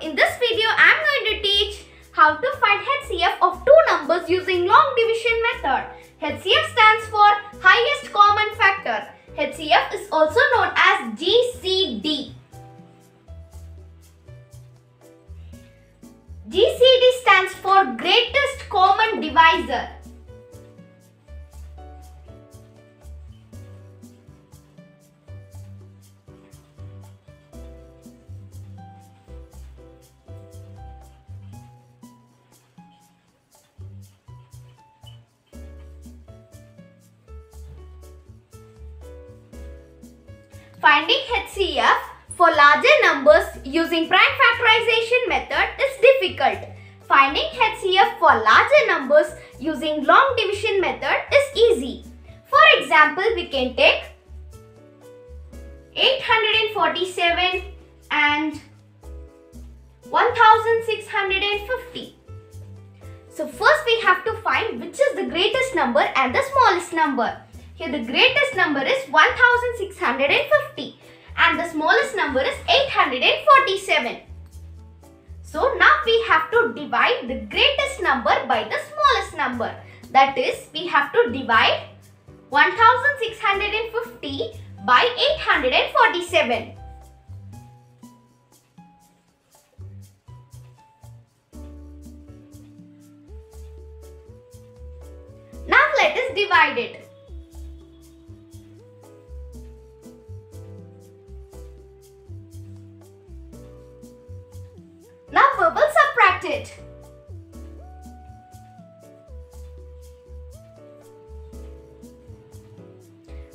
in this video I am going to teach how to find HCF of two numbers using long division method. HCF stands for highest common factor. HCF is also known as GCD. GCD stands for greatest common divisor. Finding HCF for larger numbers using prime factorization method is difficult. Finding HCF for larger numbers using long division method is easy. For example, we can take 847 and 1650. So first we have to find which is the greatest number and the smallest number. Here the greatest number is 1650 and the smallest number is 847. So now we have to divide the greatest number by the smallest number. That is we have to divide 1650 by 847. Now let us divide it.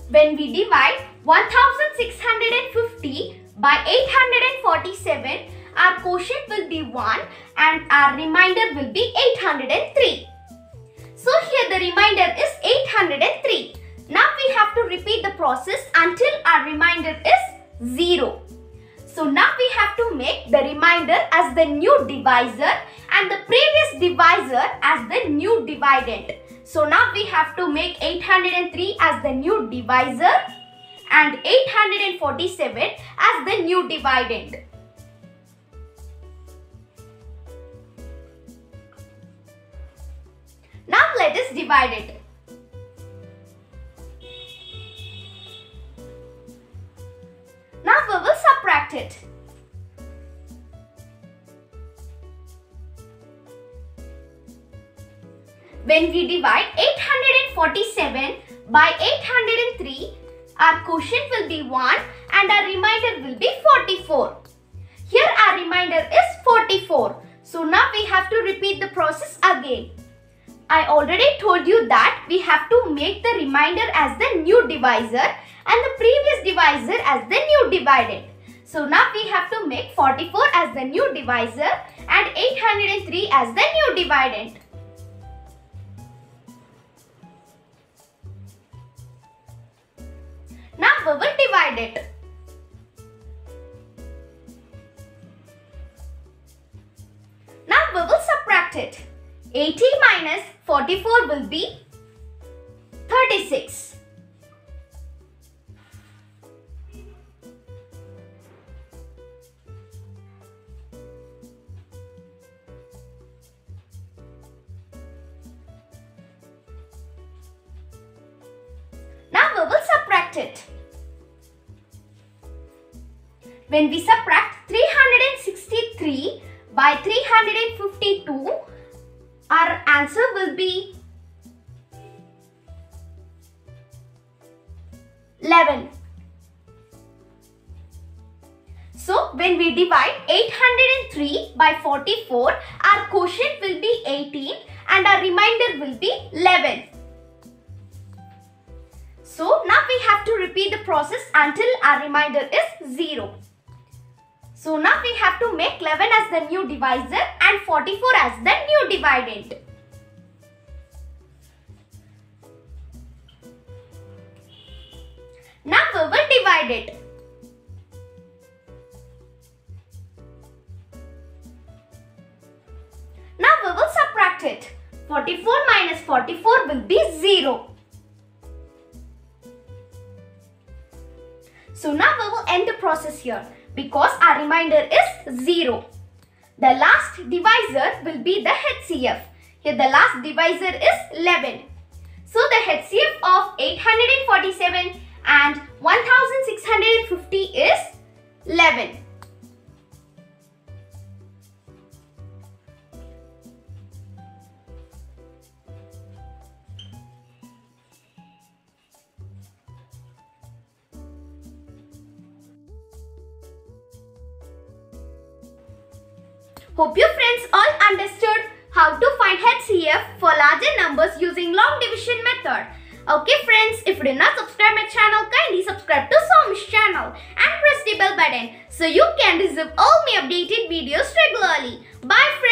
When we divide 1650 by 847, our quotient will be 1 and our remainder will be 803. So here the remainder is 803. Now we have to repeat the process until our remainder is 0. So now we have to make the remainder as the new divisor and the previous divisor as the new dividend. So now we have to make 803 as the new divisor and 847 as the new dividend. Now let us divide it. When we divide 847 by 803, our quotient will be 1 and our remainder will be 44. Here our remainder is 44. So now we have to repeat the process again. I already told you that we have to make the remainder as the new divisor and the previous divisor as the new dividend. So now we have to make 44 as the new divisor and 803 as the new dividend. We will divide it. Now we will subtract it. 80 minus 44 will be 36. Now we will subtract it. When we subtract 363 by 352, our answer will be 11. So when we divide 803 by 44, our quotient will be 18 and our remainder will be 11. So now we have to repeat the process until our remainder is 0. So now we have to make 11 as the new divisor and 44 as the new dividend. Now we will divide it. Now we will subtract it. 44 minus 44 will be 0. Process here because our remainder is 0. The last divisor will be the HCF. Here the last divisor is 11. So the HCF of 847 and 1650 is 11. Hope you friends all understood how to find HCF for larger numbers using long division method. Okay friends, if you did not subscribe my channel, kindly subscribe to Sowmi's channel and press the bell button so you can receive all my updated videos regularly. Bye friends.